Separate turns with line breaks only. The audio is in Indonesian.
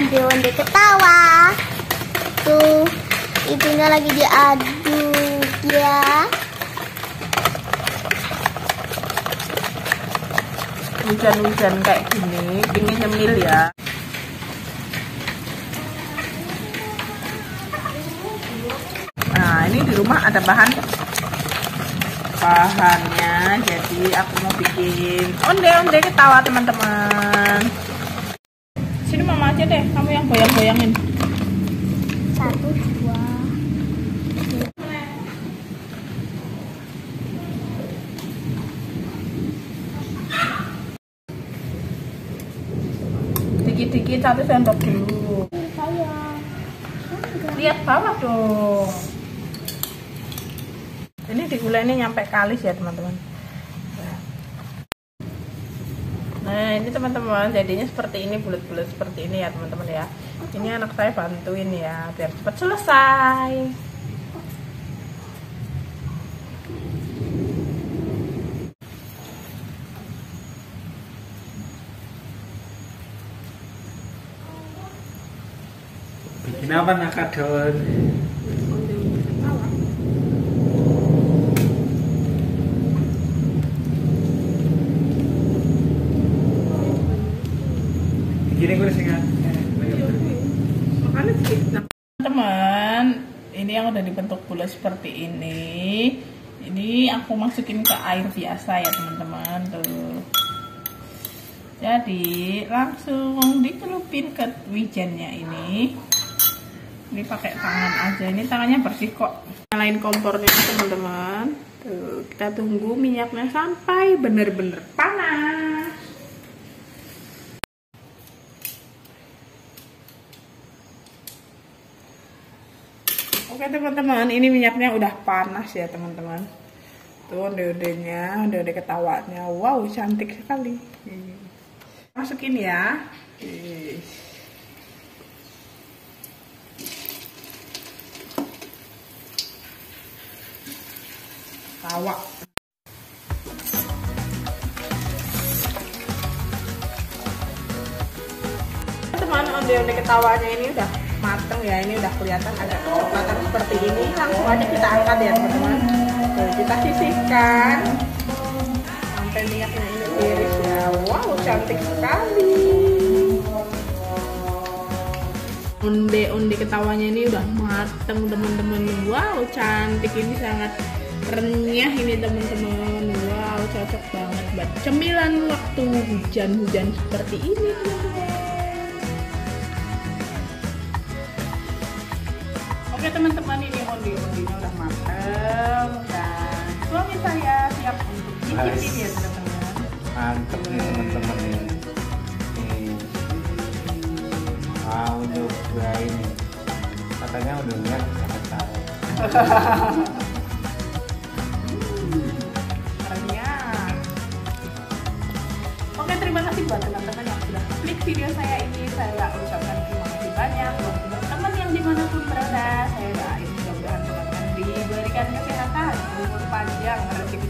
onde-onde ketawa. Tuh, ibunya lagi diaduk ya.
Hujan-hujan kayak gini, ini nyemil ya. Nah, ini di rumah ada bahan bahannya jadi aku mau bikin onde-onde ketawa teman-teman yang goyang-goyangin
Satu, dua.
dikit-dikit satu sendok dulu. Lihat bawah dong. Ini di gula ini nyampe kalis ya teman-teman nah ini teman-teman jadinya seperti ini bulat-bulat seperti ini ya teman-teman ya. Ini anak saya bantuin ya biar cepat selesai.
Bikin apa nakadon?
Teman ini yang udah dibentuk bulat seperti ini. Ini aku masukin ke air biasa ya teman-teman. Tuh. Jadi langsung dicelupin ke wijennya ini. Ini pakai tangan aja. Ini tangannya bersih kok. Nyalain kompornya teman-teman. Tuh kita tunggu minyaknya sampai bener-bener panas Oke teman-teman, ini minyaknya udah panas ya teman-teman. Tuh onde-ondenya, onde-onde ketawanya. Wow, cantik sekali. Masukin ya. Tawa. Teman onde-onde ketawanya ini udah mateng ya ini udah kelihatan agak kecoklatan seperti ini. Langsung aja kita angkat ya teman-teman. Kita sisihkan. Sampai minyaknya ini tiris ya. Wow cantik sekali. Onde-onde ketawanya ini udah mateng teman-teman. Wow cantik ini sangat renyah ini teman-teman. Wow cocok banget buat cemilan waktu hujan-hujan seperti ini teman-teman Oke teman-teman ini undi-undinya udah mateng dan suami saya siap untuk cicipin ya teman-teman.
Mantep nih teman-teman nih. Nih. Mau nyoba ini. Katanya udah lihat sangat tahu.
Oke terima kasih buat teman-teman yang sudah klik video saya ini. Saya ucapkan terima di mana pun berada. Saya doain mudah-mudahan teman-teman diberikan kesehatan, umur panjang, rezeki